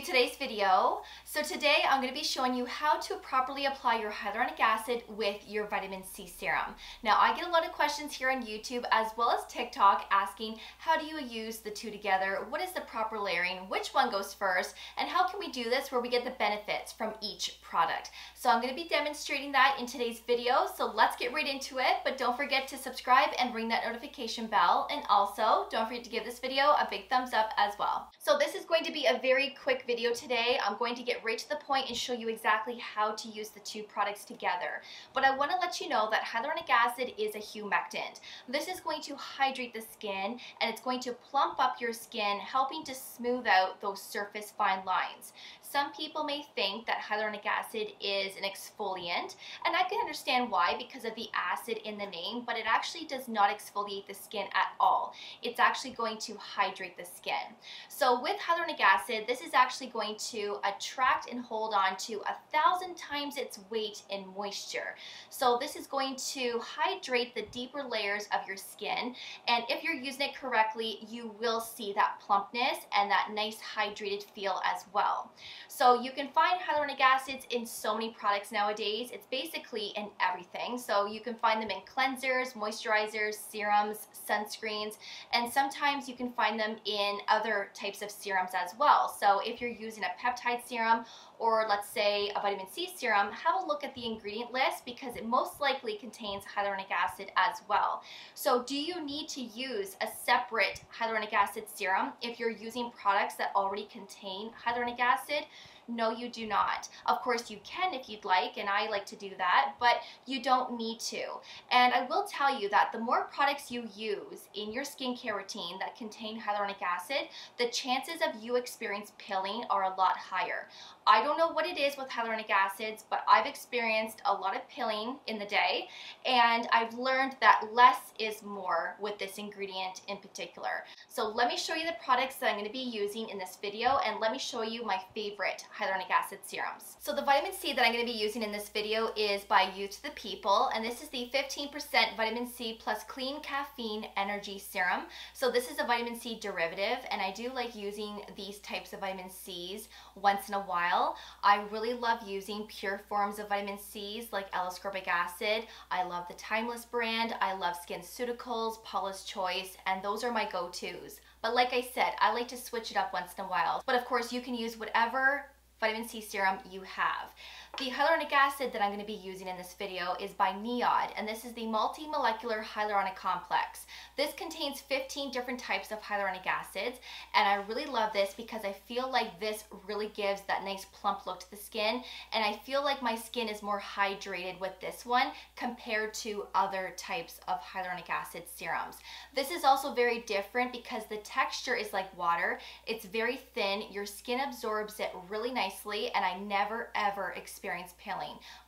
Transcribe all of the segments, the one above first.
to today's video. So today I'm going to be showing you how to properly apply your hyaluronic acid with your vitamin C serum. Now I get a lot of questions here on YouTube as well as TikTok asking how do you use the two together, what is the proper layering, which one goes first, and how can we do this where we get the benefits from each product. So I'm going to be demonstrating that in today's video, so let's get right into it, but don't forget to subscribe and ring that notification bell, and also don't forget to give this video a big thumbs up as well. So this is going to be a very quick video today. I'm going to get right to the point and show you exactly how to use the two products together. But I want to let you know that hyaluronic acid is a humectant. This is going to hydrate the skin and it's going to plump up your skin, helping to smooth out those surface fine lines. Some people may think that hyaluronic acid is an exfoliant, and I can understand why because of the acid in the name, but it actually does not exfoliate the skin at all. It's actually going to hydrate the skin. So with hyaluronic acid, this is actually going to attract and hold on to a thousand times its weight in moisture. So this is going to hydrate the deeper layers of your skin, and if you're using it correctly, you will see that plumpness and that nice hydrated feel as well. So you can find hyaluronic acids in so many products nowadays. It's basically in everything. So you can find them in cleansers, moisturizers, serums, sunscreens, and sometimes you can find them in other types of serums as well. So if you're using a peptide serum or let's say a vitamin C serum, have a look at the ingredient list because it most likely contains hyaluronic acid as well. So do you need to use a separate hyaluronic acid serum if you're using products that already contain hyaluronic acid? No, you do not. Of course, you can if you'd like, and I like to do that, but you don't need to. And I will tell you that the more products you use in your skincare routine that contain hyaluronic acid, the chances of you experience pilling are a lot higher. I don't know what it is with hyaluronic acids, but I've experienced a lot of pilling in the day, and I've learned that less is more with this ingredient in particular. So let me show you the products that I'm going to be using in this video, and let me show you my favorite hyaluronic acid serums. So the vitamin C that I'm going to be using in this video is by Youth to the People, and this is the 15% vitamin C plus clean caffeine energy serum. So this is a vitamin C derivative, and I do like using these types of vitamin C's once in a while. I really love using pure forms of vitamin C's like L-ascorbic acid. I love the Timeless brand. I love SkinCeuticals, Paula's Choice, and those are my go-tos. But like I said, I like to switch it up once in a while. But of course, you can use whatever vitamin C serum you have. The hyaluronic acid that I'm going to be using in this video is by NIOD, and this is the multi-molecular hyaluronic complex. This contains 15 different types of hyaluronic acids, and I really love this because I feel like this really gives that nice plump look to the skin, and I feel like my skin is more hydrated with this one compared to other types of hyaluronic acid serums. This is also very different because the texture is like water. It's very thin, your skin absorbs it really nicely, and I never ever experience experience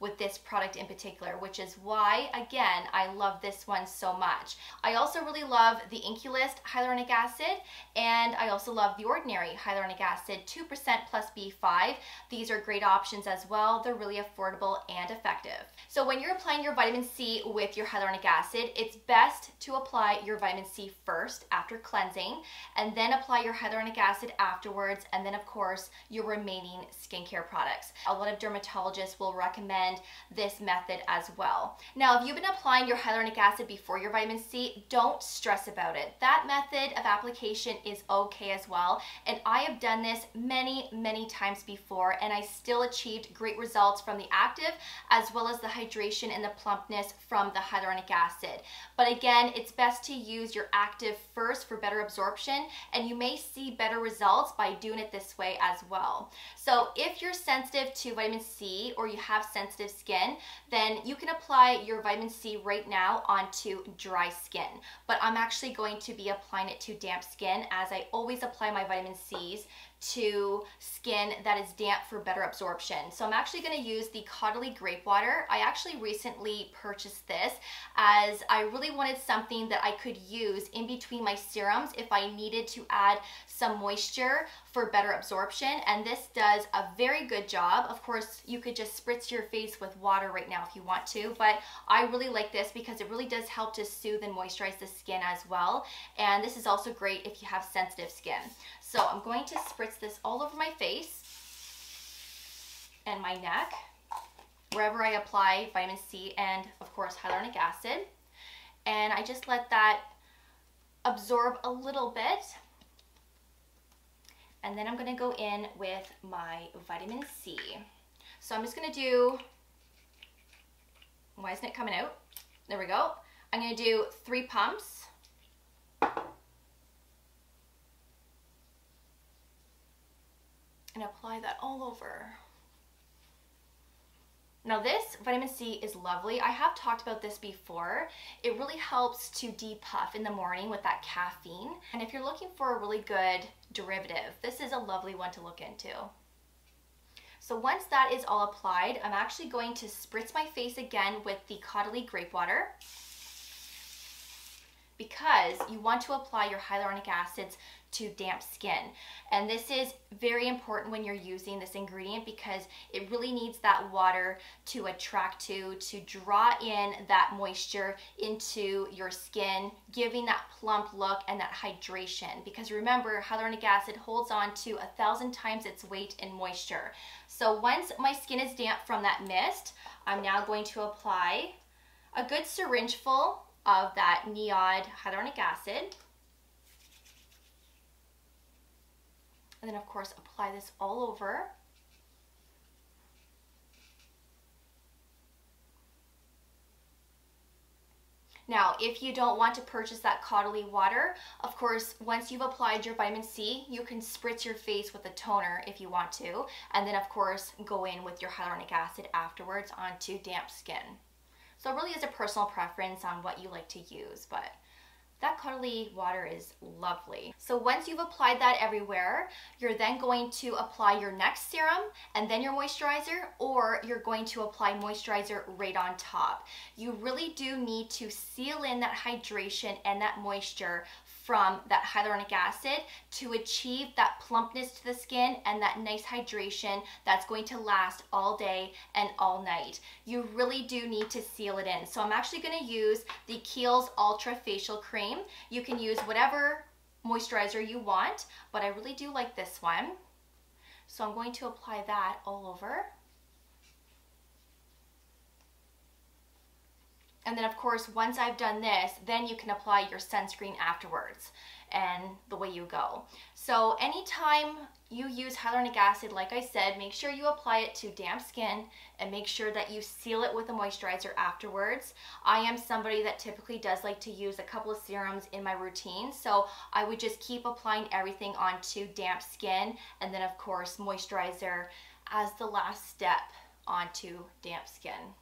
with this product in particular, which is why, again, I love this one so much. I also really love the Inkey List hyaluronic acid, and I also love the Ordinary hyaluronic acid, 2% plus B5. These are great options as well. They're really affordable and effective. So when you're applying your vitamin C with your hyaluronic acid, it's best to apply your vitamin C first after cleansing, and then apply your hyaluronic acid afterwards, and then of course, your remaining skincare products. A lot of dermatologists dermatologist will recommend this method as well. Now, if you've been applying your hyaluronic acid before your vitamin C, don't stress about it. That method of application is okay as well, and I have done this many, many times before, and I still achieved great results from the active as well as the hydration and the plumpness from the hyaluronic acid. But again, it's best to use your active first for better absorption, and you may see better results by doing it this way as well. So if you're sensitive to vitamin C, or you have sensitive skin, then you can apply your vitamin C right now onto dry skin. But I'm actually going to be applying it to damp skin as I always apply my vitamin C's to skin that is damp for better absorption. So I'm actually gonna use the Caudalie Grape Water. I actually recently purchased this as I really wanted something that I could use in between my serums if I needed to add some moisture for better absorption. And this does a very good job. Of course, you could just spritz your face with water right now if you want to, but I really like this because it really does help to soothe and moisturize the skin as well. And this is also great if you have sensitive skin. So I'm going to spritz this all over my face. and my neck, wherever I apply vitamin C and of course hyaluronic acid. And I just let that absorb a little bit. And then I'm gonna go in with my vitamin C. So I'm just gonna do, why isn't it coming out? There we go. I'm gonna do three pumps. And apply that all over. Now this vitamin C is lovely. I have talked about this before. It really helps to depuff in the morning with that caffeine. And if you're looking for a really good derivative, this is a lovely one to look into. So once that is all applied, I'm actually going to spritz my face again with the Caudalie grape water because you want to apply your hyaluronic acids to damp skin. And this is very important when you're using this ingredient because it really needs that water to attract to, to draw in that moisture into your skin, giving that plump look and that hydration. Because remember, hyaluronic acid holds on to a thousand times its weight in moisture. So once my skin is damp from that mist, I'm now going to apply a good syringe full of that NIOD hyaluronic acid. And then of course apply this all over. Now, if you don't want to purchase that Caudalie water, of course, once you've applied your vitamin C, you can spritz your face with a toner if you want to, and then of course, go in with your hyaluronic acid afterwards onto damp skin. So it really is a personal preference on what you like to use, but that Caudalie water is lovely. So once you've applied that everywhere, you're then going to apply your next serum and then your moisturizer, or you're going to apply moisturizer right on top. You really do need to seal in that hydration and that moisture from that hyaluronic acid to achieve that plumpness to the skin and that nice hydration that's going to last all day and all night. You really do need to seal it in. So I'm actually gonna use the Kiehl's Ultra Facial Cream. You can use whatever moisturizer you want, but I really do like this one. So I'm going to apply that all over. And then of course, once I've done this, then you can apply your sunscreen afterwards and the way you go. So anytime you use hyaluronic acid, like I said, make sure you apply it to damp skin and make sure that you seal it with a moisturizer afterwards. I am somebody that typically does like to use a couple of serums in my routine, so I would just keep applying everything onto damp skin and then of course moisturizer as the last step onto damp skin.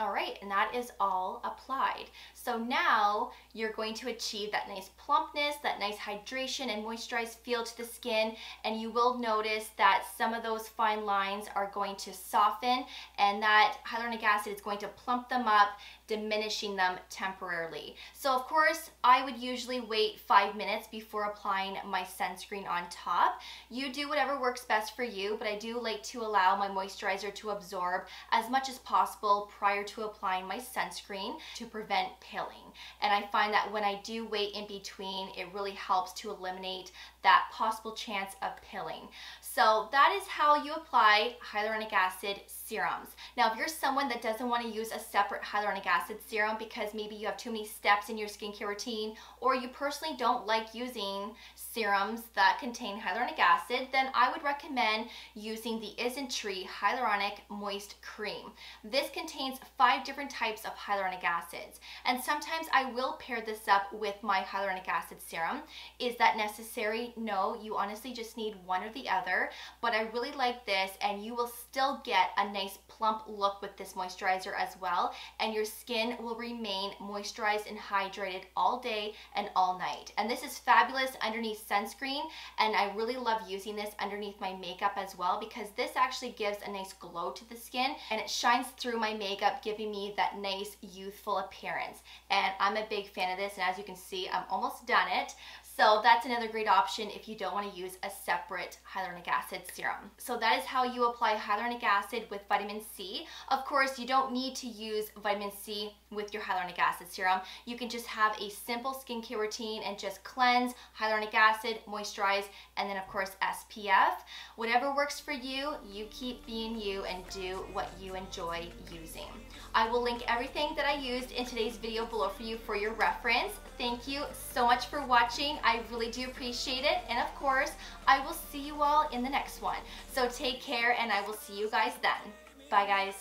All right, and that is all applied. So now you're going to achieve that nice plumpness, that nice hydration and moisturized feel to the skin, and you will notice that some of those fine lines are going to soften, and that hyaluronic acid is going to plump them up, diminishing them temporarily. So of course, I would usually wait five minutes before applying my sunscreen on top. You do whatever works best for you, but I do like to allow my moisturizer to absorb as much as possible prior to applying my sunscreen to prevent pilling. And I find that when I do wait in between, it really helps to eliminate that possible chance of pilling. So that is how you apply hyaluronic acid serums. Now, if you're someone that doesn't want to use a separate hyaluronic acid serum because maybe you have too many steps in your skincare routine or you personally don't like using serums that contain hyaluronic acid, then I would recommend using the Isntree Hyaluronic Moist Cream. This contains five different types of hyaluronic acids, and sometimes I will pair this up with my hyaluronic acid serum. Is that necessary? No, you honestly just need one or the other, but I really like this, and you will still get a nice plump look with this moisturizer as well, and your skin will remain moisturized and hydrated all day and all night. And this is fabulous underneath sunscreen and I really love using this underneath my makeup as well because this actually gives a nice glow to the skin and it shines through my makeup giving me that nice youthful appearance and I'm a big fan of this and as you can see I'm almost done it so that's another great option if you don't want to use a separate hyaluronic acid serum. So that is how you apply hyaluronic acid with vitamin C. Of course, you don't need to use vitamin C with your hyaluronic acid serum. You can just have a simple skincare routine and just cleanse, hyaluronic acid, moisturize, and then of course SPF. Whatever works for you, you keep being you and do what you enjoy using. I will link everything that I used in today's video below for you for your reference. Thank you so much for watching. I really do appreciate it. And of course, I will see you all in the next one. So take care and I will see you guys then. Bye guys.